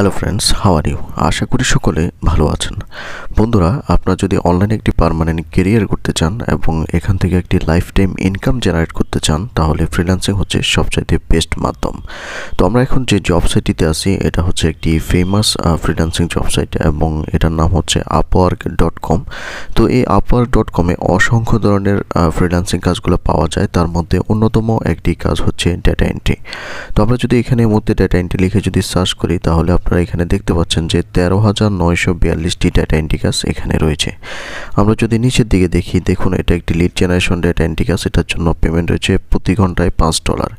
Hello friends how are you আশা করি সকলে ভালো আছেন। বন্ধুরা, আপনারা যদি অনলাইনে একটি পারমানেন্ট কেরিয়ার করতে চান এবং এখান থেকে একটি লাইফ টাইম ইনকাম জেনারেট করতে চান, তাহলে ফ্রিল্যান্সিং হচ্ছে সবচাইতে বেস্ট মাধ্যম। তো আমরা এখন যে জব সাইটটিতে আছি, এটা হচ্ছে একটি ফেমাস ফ্রিল্যান্সিং জব সাইট এবং এটার নাম হচ্ছে আপওয়ার্ক ডট কম তো এই আপওয়ার্ক ডট কমে অসংখ্য ধরনের ফ্রিল্যান্সিং কাজগুলো পাওয়া যায়। তার মধ্যে অন্যতম একটি কাজ হচ্ছে ডেটা এন্ট্রি তো আমরা যদি এখানে মধ্যে ডেটা এন্ট্রি লিখে যদি সার্চ করি, তাহলে আপনারা এখানে দেখতে পাচ্ছেন যে তেরো হাজার নয়শো বিয়াল্লিশটি ডেটা এন্ট্রি এখানে রয়েছে। আমরা যদি নিচের দিকে দেখি, দেখুন এটা একটি লিড জেনারেশন ডেটা এন্ট্রি এটার জন্য পেমেন্ট রয়েছে প্রতি ঘন্টায় পাঁচ ডলার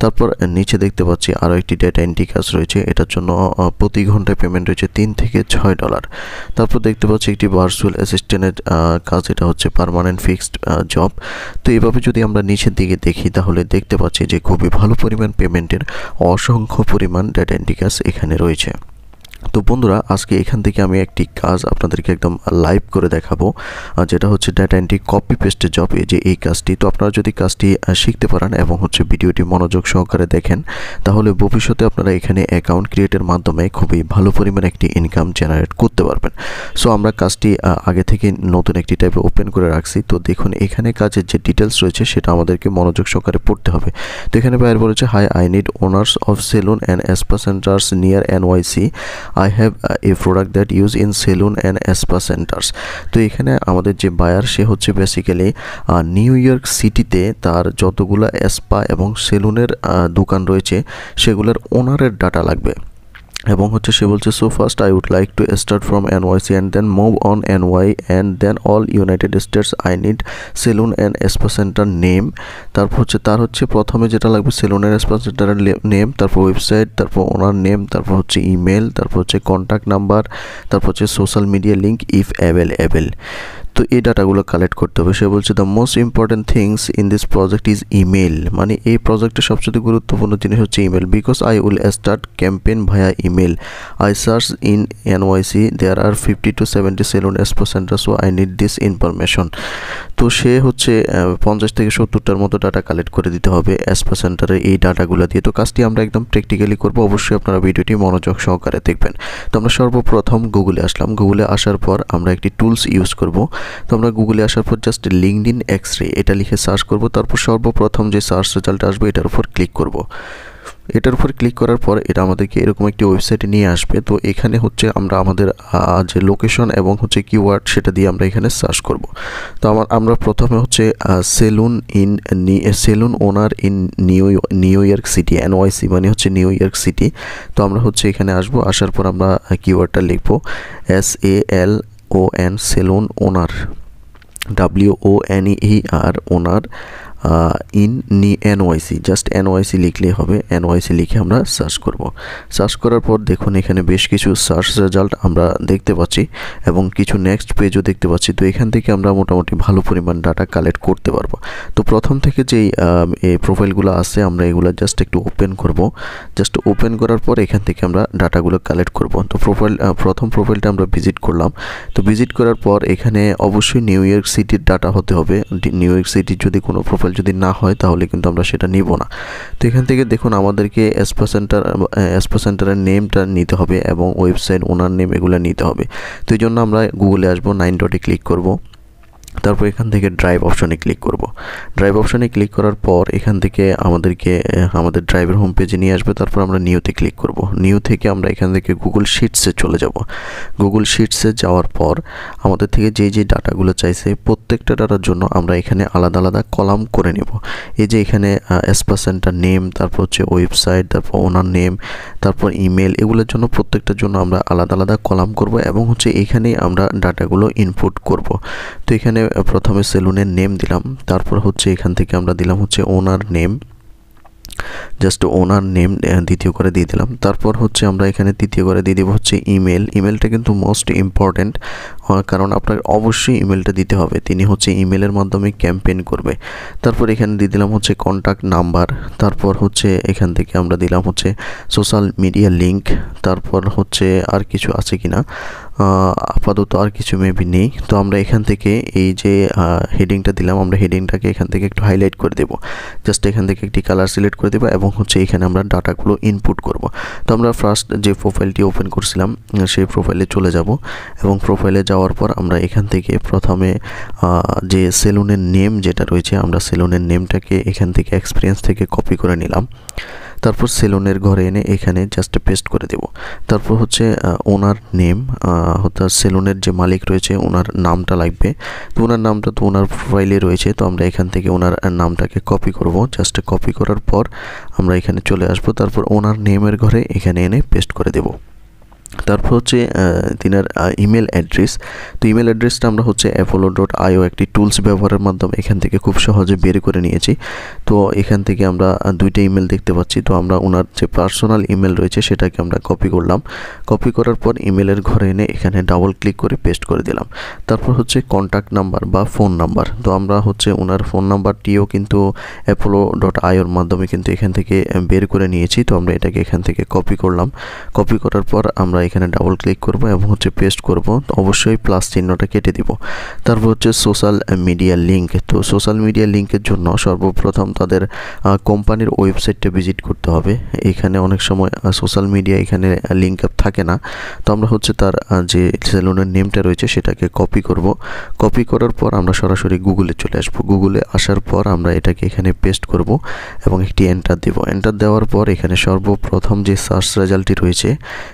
তারপর নিচে দেখতে পাচ্ছি আরও একটি ডেটা এন্ট্রি রয়েছে, এটার জন্য প্রতি ঘন্টায় পেমেন্ট রয়েছে তিন থেকে ছয় ডলার তারপর দেখতে পাচ্ছি একটি ভার্চুয়াল অ্যাসিস্ট্যান্টের কাজ, এটা হচ্ছে পারমানেন্ট ফিক্সড জব তো এভাবে যদি আমরা নিচের দিকে দেখি, তাহলে দেখতে পাচ্ছি যে খুবই ভালো পরিমাণ পেমেন্টের অসংখ্য পরিমাণ ডেটা এন্ট্রি এখানে রয়েছে। তো বন্ধুরা, আজকে এখান থেকে আমি একটি কাজ আপনাদেরকে একদম লাইভ করে দেখাবো। যেটা হচ্ছে ডেটা এন্ট্রি কপি পেস্টের জব যে এই কাজটি। তো আপনারা যদি কাজটি শিখতে পারেন এবং হচ্ছে ভিডিওটি মনোযোগ সহকারে দেখেন, তাহলে ভবিষ্যতে আপনারা এখানে অ্যাকাউন্ট ক্রিয়েটের মাধ্যমে খুবই ভালো পরিমাণে একটি ইনকাম জেনারেট করতে পারবেন। সো আমরা কাজটি আগে থেকে নতুন একটি টাইপে ওপেন করে রাখছি। তো দেখুন, এখানে কাজের যে ডিটেলস রয়েছে, সেটা আমাদেরকে মনোযোগ সহকারে পড়তে হবে। তো এখানে বাইরে বলেছে hi I need owners of salon and spa centres near NYC I have a product that use in salon and spa centres তো এখানে আমাদের যে বায়ার সে হচ্ছে বেসিক্যালি নিউ ইয়র্ক সিটিতে তার যতগুলো এসপা এবং সেলুনের দোকান রয়েছে, সেগুলোর ওনারের ডাটা লাগবে। এবং হচ্ছে সে বলছে so first I would like to start from NYC and then move on NY and then all United States I need salon and spa centre name তারপর হচ্ছে, তার হচ্ছে প্রথমে যেটা লাগবে সেলুনের স্পা সেন্টারের নেম তারপর ওয়েবসাইট তারপর ওনার নেম তারপর হচ্ছে ইমেল তারপর হচ্ছে কন্ট্যাক্ট নাম্বার তারপর হচ্ছে social media link if available তো এই ডাটাগুলো কালেক্ট করতে হবে। সে বলছে the most important things in this project is email মানে এই প্রজেক্টের সবচেয়ে গুরুত্বপূর্ণ জিনিস হচ্ছে email because I will start campaign via email I search in NYC there are fifty two seventy salon expo centre so I need this information তো সে হচ্ছে পঞ্চাশ থেকে সত্তরটার মতো ডাটা কালেক্ট করে দিতে হবে এসপা সেন্টারে এই ডাটাগুলো দিয়ে। তো কাজটি আমরা একদম প্র্যাকটিক্যালি করব। অবশ্যই আপনারা ভিডিওটি মনোযোগ সহকারে দেখবেন। তো আমরা সর্বপ্রথম গুগলে আসলাম। গুগলে আসার পর আমরা একটি টুলস ইউজ করব। তো আমরা গুগলে আসার পর just linked in X ray এটা লিখে সার্চ করব, তারপর সর্বপ্রথম যে সার্চ রেজাল্ট আসবে, এটার উপর ক্লিক করব। এটার উপর ক্লিক করার পর এটা আমাদেরকে এরকম একটি ওয়েবসাইটে নিয়ে আসবে। তো এখানে হচ্ছে আমরা আমাদের যে লোকেশন এবং হচ্ছে কিওয়ার্ড সেটা দিয়ে আমরা এখানে সার্চ করব। তো আমার আমরা প্রথমে হচ্ছে salon in salon owner in new new York City NYC মানে হচ্ছে নিউ ইয়র্ক সিটি তো আমরা হচ্ছে এখানে আসব, আসার পর আমরা কিওয়ার্ডটা লিখব S A L O N salon owner W O N E R owner in নি এনওয়াইসি জাস্ট এনওয়াইসি লিখলেই হবে এনওয়াইসি লিখে আমরা সার্চ করব। সার্চ করার পর দেখুন এখানে বেশ কিছু সার্চ রেজাল্ট আমরা দেখতে পাচ্ছি এবং কিছু নেক্সট পেজও দেখতে পাচ্ছি। তো এখান থেকে আমরা মোটামুটি ভালো পরিমাণ ডাটা কালেক্ট করতে পারব। তো প্রথম থেকে যেই প্রোফাইলগুলো আছে, আমরা এগুলো জাস্ট একটু ওপেন করব। জাস্ট ওপেন করার পর এখান থেকে আমরা ডাটাগুলো কালেক্ট করব। তো প্রোফাইল প্রথম প্রোফাইলটা আমরা ভিজিট করলাম। তো ভিজিট করার পর এখানে অবশ্যই নিউ ইয়র্ক সিটির ডাটা হতে হবে। নিউ ইয়র্ক সিটির যদি কোনো প্রোফাইল যদি না হয়, তাহলে কিন্তু আমরা সেটা নিব না। তো এখান থেকে দেখুন, আমাদেরকে এসপা সেন্টার এসপা সেন্টারের নেমটা নিতে হবে এবং ওয়েবসাইট ওনার নেম এগুলো নিতে হবে। তো এই জন্য আমরা গুগলে আসব নাইন ডটে ক্লিক করব। তারপর এখান থেকে ড্রাইভ অপশনে ক্লিক করব। ড্রাইভ অপশনে ক্লিক করার পর এখান থেকে আমাদেরকে আমাদের ড্রাইভের হোম পেজে নিয়ে আসবে। তারপর আমরা নিউতে ক্লিক করব। নিউ থেকে আমরা এখান থেকে গুগল শিটসে চলে যাব। গুগল শিটসে যাওয়ার পর আমাদের থেকে যে যে ডাটাগুলো চাইছে, প্রত্যেকটা ডাটার জন্য আমরা এখানে আলাদা আলাদা কলাম করে নেব। এই যে এখানে এসপা সেন্টার নেম তারপর হচ্ছে ওয়েবসাইট তারপর ওনার নেম তারপর ইমেল এগুলোর জন্য প্রত্যেকটার জন্য আমরা আলাদা আলাদা কলাম করব এবং হচ্ছে এখানেই আমরা ডাটাগুলো ইনপুট করব। তো এখানে প্রথমে সেলুনের নেম দিলাম। তারপর হচ্ছে এখান থেকে আমরা দিলাম হচ্ছে owner name just owner name দ্বিতীয় করে দিয়ে দিলাম। তারপর হচ্ছে আমরা এখানে তৃতীয় করে দিয়ে দিব হচ্ছে ইমেল ইমেলটা কিন্তু মোস্ট ইম্পর্ট্যান্ট কারণ আপনার অবশ্যই ইমেলটা দিতে হবে। তিনি হচ্ছে ইমেলের মাধ্যমে ক্যাম্পেইন করবে। তারপর এখানে দিয়ে দিলাম হচ্ছে কন্ট্যাক্ট নাম্বার তারপর হচ্ছে এখান থেকে আমরা দিলাম হচ্ছে সোশ্যাল মিডিয়া লিঙ্ক তারপর হচ্ছে আর কিছু আছে কি না আপাতত আর কিছু মেবি নেই। তো আমরা এখান থেকে এই যে হেডিংটা দিলাম, আমরা হেডিংটাকে এখান থেকে একটু হাইলাইট করে দেবো। জাস্ট এখান থেকে একটি কালার সিলেক্ট করে দেবো এবং হচ্ছে এখানে আমরা ডাটাগুলো ইনপুট করব। তো আমরা ফার্স্ট যে প্রোফাইলটি ওপেন করছিলাম সেই প্রোফাইলে চলে যাব এবং প্রোফাইলে যাওয়ার পর আমরা এখান থেকে প্রথমে যে সেলুনের নেম যেটা রয়েছে, আমরা সেলুনের নেমটাকে এখান থেকে এক্সপিরিয়েন্স থেকে কপি করে নিলাম। তারপর সেলুনের ঘরে এনে এখানে জাস্ট পেস্ট করে দেব। তারপর হচ্ছে ওনার নেম অর্থাৎ সেলুনের যে মালিক রয়েছে, ওনার নামটা লাগবে। তো ওনার নামটা তো ওনার প্রোফাইলে রয়েছে, তো আমরা এখান থেকে ওনার নামটাকে কপি করব। জাস্ট কপি করার পর আমরা এখানে চলে আসব। তারপর ওনার নেমের ঘরে এখানে এনে পেস্ট করে দেবো। তারপর হচ্ছে তিনার ইমেল অ্যাড্রেস তো ইমেল অ্যাড্রেসটা আমরা হচ্ছে অ্যাপোলো ডট আইও একটি টুলস ব্যবহারের মাধ্যমে এখান থেকে খুব সহজে বের করে নিয়েছি। তো এখান থেকে আমরা দুইটা ইমেল দেখতে পাচ্ছি। তো আমরা ওনার যে পার্সোনাল ইমেল রয়েছে সেটাকে আমরা কপি করলাম। কপি করার পর ইমেলের ঘরে এনে এখানে ডাবল ক্লিক করে পেস্ট করে দিলাম। তারপর হচ্ছে কন্ট্যাক্ট নাম্বার বা ফোন নাম্বার তো আমরা হচ্ছে ওনার ফোন নাম্বারটিও কিন্তু অ্যাপোলো ডট আইওর মাধ্যমে কিন্তু এখান থেকে বের করে নিয়েছি। তো আমরা এটাকে এখান থেকে কপি করলাম। কপি করার পর আমরা এখানে ডাবল ক্লিক করব এবং হচ্ছে পেস্ট করব। অবশ্যই প্লাস চিহ্নটা কেটে দিব। তারপর হচ্ছে সোশ্যাল মিডিয়া লিঙ্ক তো সোশ্যাল মিডিয়া লিঙ্কের জন্য সর্বপ্রথম তাদের কোম্পানির ওয়েবসাইটটা ভিজিট করতে হবে। এখানে অনেক সময় সোশ্যাল মিডিয়া এখানে লিঙ্ক আপ থাকে না। তো আমরা হচ্ছে তার যে সেলুনের নেমটা রয়েছে সেটাকে কপি করব। কপি করার পর আমরা সরাসরি গুগলে চলে আসব। গুগলে আসার পর আমরা এটাকে এখানে পেস্ট করব এবং একটি এন্টার দেব। এন্টার দেওয়ার পর এখানে সর্বপ্রথম যে সার্চ রেজাল্টটি রয়েছে,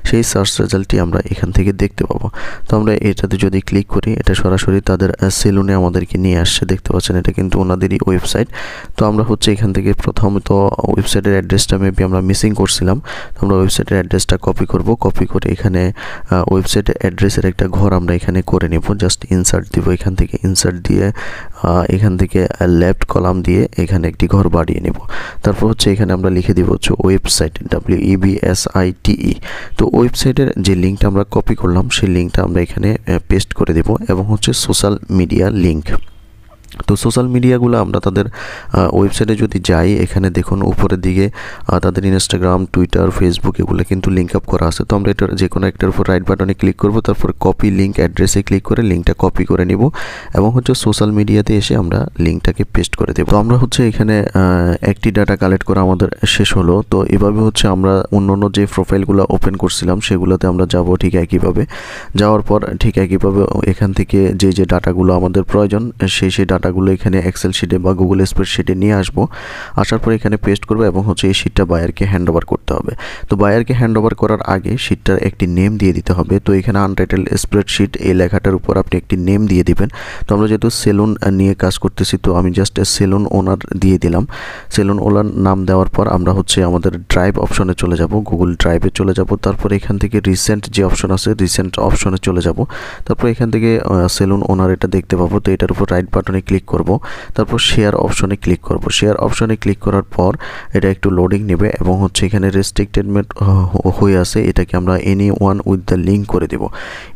সেই সার্চ রেজাল্টটি আমরা এখান থেকে দেখতে পাবো। তো আমরা এটাতে যদি ক্লিক করি, এটা সরাসরি তাদের সেলুনে আমাদেরকে নিয়ে আসছে। দেখতে পাচ্ছেন, এটা কিন্তু ওনাদেরই ওয়েবসাইট তো আমরা হচ্ছে এখান থেকে প্রথমত ওয়েবসাইটের অ্যাড্রেসটা মেবি আমরা মিসিং করছিলাম। তো আমরা ওয়েবসাইটের অ্যাড্রেসটা কপি করব। কপি করে এখানে ওয়েবসাইটের অ্যাড্রেসের একটা ঘর আমরা এখানে করে নেব। জাস্ট ইনসার্ট দিব এখান থেকে। ইনসার্ট দিয়ে এখান থেকে লেফট কলাম দিয়ে এখানে একটি ঘর বাড়িয়ে নেব। তারপর হচ্ছে এখানে আমরা লিখে দিব হচ্ছে website W E B S I T E তো ওয়েবসাইটের যে লিঙ্কটা আমরা কপি করলাম, সেই লিঙ্কটা আমরা এখানে পেস্ট করে দেব এবং হচ্ছে সোশ্যাল মিডিয়া লিঙ্ক তো সোশ্যাল মিডিয়াগুলো আমরা তাদের ওয়েবসাইটে যদি যাই, এখানে দেখুন উপরের দিকে তাদের ইনস্টাগ্রাম টুইটার ফেসবুক এগুলো কিন্তু লিঙ্ক আপ করা আছে। তো আমরা এটার যে কোনো একটার উপর রাইট বাটনে ক্লিক করব, তারপর কপি লিঙ্ক অ্যাড্রেসে ক্লিক করে লিঙ্কটা কপি করে নিব এবং হচ্ছে সোশ্যাল মিডিয়াতে এসে আমরা লিঙ্কটাকে পেস্ট করে দেবো। তো আমরা হচ্ছে এখানে একটি ডাটা কালেক্ট করা আমাদের শেষ হলো। তো এভাবে হচ্ছে আমরা অন্য অন্য যে প্রোফাইলগুলো ওপেন করছিলাম, সেগুলোতে আমরা যাব ঠিক একইভাবে। যাওয়ার পর ঠিক একইভাবে এখান থেকে যে যে ডাটাগুলো আমাদের প্রয়োজন, সেই সেই ডাটা ডাটাগুলো এখানে এক্সেল শিটে বা গুগল স্প্রেডশিটে নিয়ে আসব। আসার পর এখানে পেস্ট করব এবং হচ্ছে এই শিটটা বায়ারকে হ্যান্ড ওভার করতে হবে। তো বায়ারকে হ্যান্ড ওভার করার আগে শিটটার একটি নেম দিয়ে দিতে হবে। তো এখানে আনটাইটেল স্প্রেডশিট এই লেখাটার উপর আপনি একটি নেম দিয়ে দিবেন। তো আমরা যেহেতু সেলুন নিয়ে কাজ করতেছি, তো আমি জাস্ট সেলুন ওনার দিয়ে দিলাম। সেলুন ওনার নাম দেওয়ার পর আমরা হচ্ছে আমাদের ড্রাইভ অপশনে চলে যাব গুগল ড্রাইভে চলে যাব। তারপর এখান থেকে রিসেন্ট যে অপশন আছে রিসেন্ট অপশনে চলে যাব। তারপর এখান থেকে সেলুন ওনার এটা দেখতে পাবো। তো এটার উপর রাইট বাটনে ক্লিক করব। তারপর শেয়ার অপশনে ক্লিক করব। শেয়ার অপশনে ক্লিক করার পর এটা একটু লোডিং নেবে এবং হচ্ছে এখানে রেস্ট্রিক্টেড হয়ে আছে। এটাকে আমরা any one with the link করে দেব।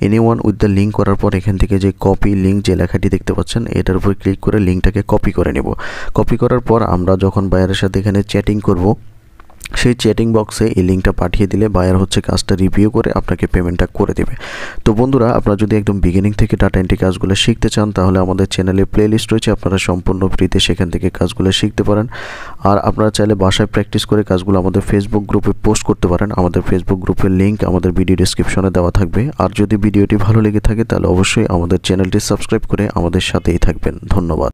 Any one with the link করার পর এখান থেকে যে কপি লিঙ্ক যে লেখাটি দেখতে পাচ্ছেন, এটার উপর ক্লিক করে লিঙ্কটাকে কপি করে নেব। কপি করার পর আমরা যখন বায়ারের সাথে এখানে চ্যাটিং করব সেই চ্যাটিং বক্সে এই লিঙ্কটা পাঠিয়ে দিলে বায়ার হচ্ছে কাজটা রিভিউ করে আপনাকে পেমেন্টটা করে দেবে। তো বন্ধুরা, আপনারা যদি একদম বিগিনিং থেকে ডাটা এন্ট্রি কাজগুলো শিখতে চান, তাহলে আমাদের চ্যানেলে প্লে লিস্ট রয়েছে, আপনারা সম্পূর্ণ ফ্রিতে সেখান থেকে কাজগুলো শিখতে পারেন। আর আপনারা চাইলে বাসায় প্র্যাকটিস করে কাজগুলো আমাদের ফেসবুক গ্রুপে পোস্ট করতে পারেন। আমাদের ফেসবুক গ্রুপের লিঙ্ক আমাদের ভিডিও ডিসক্রিপশনে দেওয়া থাকবে। আর যদি ভিডিওটি ভালো লেগে থাকে, তাহলে অবশ্যই আমাদের চ্যানেলটি সাবস্ক্রাইব করে আমাদের সাথেই থাকবেন। ধন্যবাদ।